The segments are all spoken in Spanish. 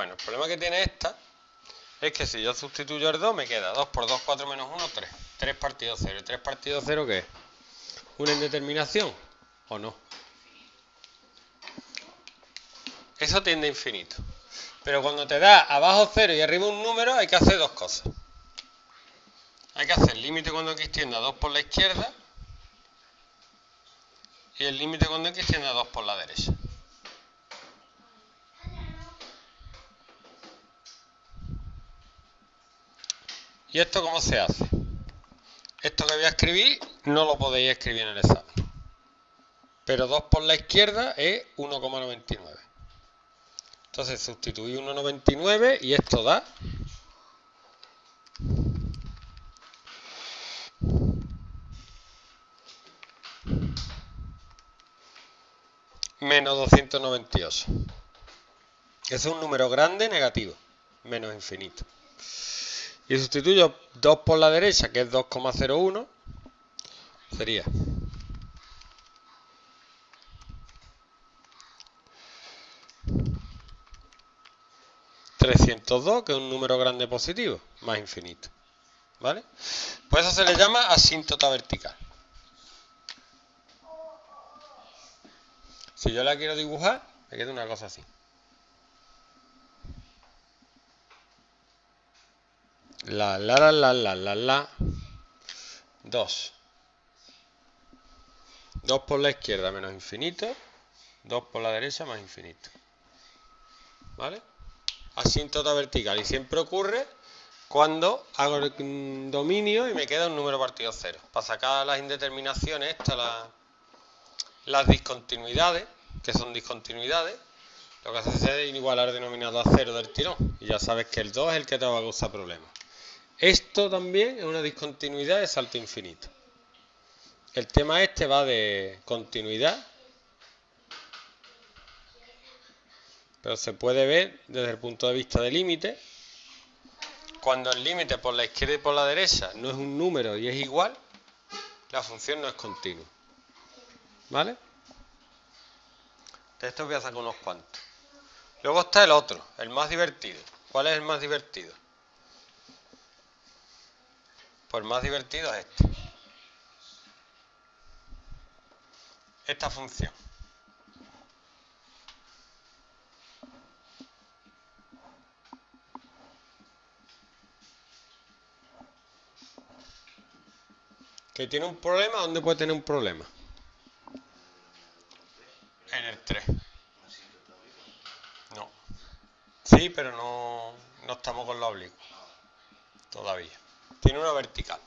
Bueno, el problema que tiene esta es que si yo sustituyo el 2 me queda 2 por 2, 4 menos 1, 3. 3 partido 0. ¿Y 3 partido 0 qué es? ¿Una indeterminación o no? Eso tiende a infinito. Pero cuando te da abajo 0 y arriba un número hay que hacer dos cosas. Hay que hacer el límite cuando x tiende a 2 por la izquierda y el límite cuando x tiende a 2 por la derecha. ¿Y esto cómo se hace? Esto que voy a escribir no lo podéis escribir en el examen. Pero 2 por la izquierda es 1,99. Entonces sustituí 1,99 y esto da menos 298. Es un número grande negativo, menos infinito. Y sustituyo 2 por la derecha, que es 2,01, sería 302, que es un número grande positivo, más infinito. ¿Vale? Pues eso se le llama asíntota vertical. Si yo la quiero dibujar, me queda una cosa así. La, la, la, la, la, la, la. 2. 2 por la izquierda menos infinito. 2 por la derecha más infinito. ¿Vale? Asíntota vertical. Y siempre ocurre cuando hago el dominio y me queda un número partido cero. Para sacar las indeterminaciones, estas, las, discontinuidades, que son discontinuidades, lo que hace es igualar el denominador a cero del tirón. Y ya sabes que el 2 es el que te va a causar problemas. Esto también es una discontinuidad de salto infinito. El tema este va de continuidad, pero se puede ver desde el punto de vista del límite. Cuando el límite por la izquierda y por la derecha no es un número y es igual, la función no es continua. ¿Vale? De esto voy a sacar unos cuantos. Luego está el otro, el más divertido. ¿Cuál es el más divertido? Pues más divertido es este. Esta función. Que tiene un problema, ¿dónde puede tener un problema? En el 3. No. Sí, pero no, no estamos con lo oblicuo. Todavía tiene una vertical.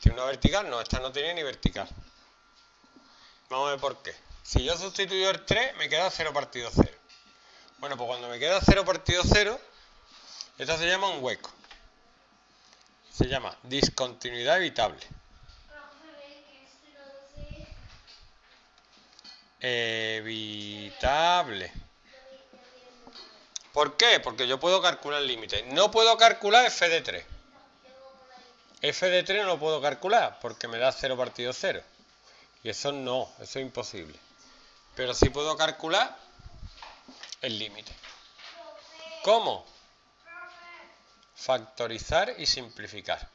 ¿Tiene una vertical? No, esta no tiene ni vertical. Vamos a ver por qué. Si yo sustituyo el 3, me queda 0 partido 0. Bueno, pues cuando me queda 0 partido 0, esto se llama un hueco. Se llama discontinuidad evitable. Evitable. ¿Por qué? Porque yo puedo calcular el límite. No puedo calcular f de 3 f de 3 no lo puedo calcular porque me da 0 partido 0. Y eso no, eso es imposible. Pero sí puedo calcular el límite. ¿Cómo? Factorizar y simplificar.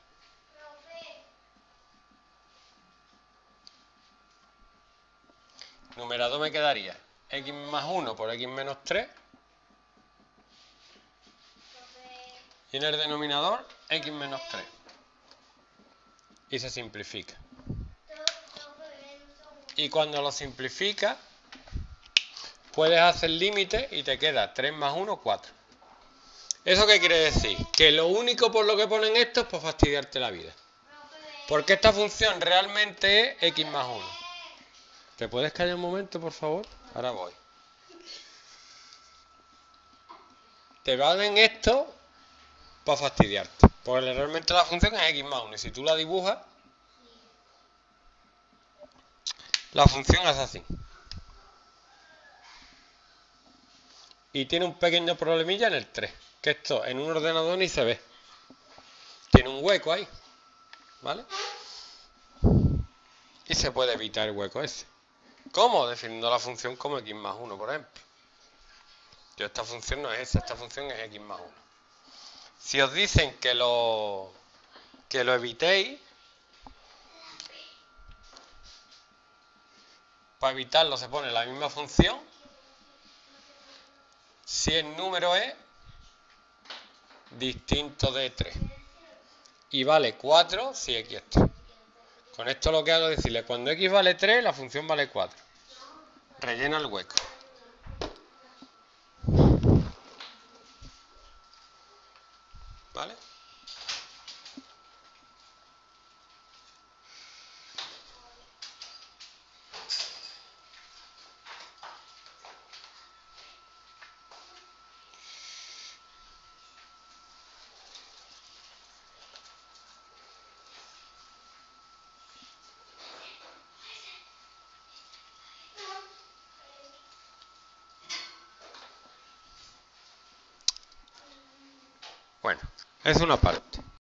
Numerado me quedaría x más 1 por x menos 3. Y en el denominador x menos 3 y se simplifica. Y cuando lo simplifica, puedes hacer límite y te queda 3 más 1, 4. ¿Eso qué quiere decir? Que lo único por lo que ponen esto es por fastidiarte la vida. Porque esta función realmente es x más 1. ¿Te puedes callar un momento, por favor? Ahora voy. Te valen esto para fastidiarte. Porque realmente la función es x más 1 y si tú la dibujas, la función es así. Y tiene un pequeño problemilla en el 3, que esto en un ordenador ni se ve. Tiene un hueco ahí, ¿vale? Y se puede evitar el hueco ese. ¿Cómo? Definiendo la función como x más 1, por ejemplo. que esta función no es esa, esta función es x más 1. Si os dicen que lo, que lo evitéis, para evitarlo se pone la misma función si el número es distinto de 3 y vale 4 si x es 3. Con esto lo que hago es decirle, cuando x vale 3, la función vale 4. Rellena el hueco. ¿Vale? Bueno, es una parte.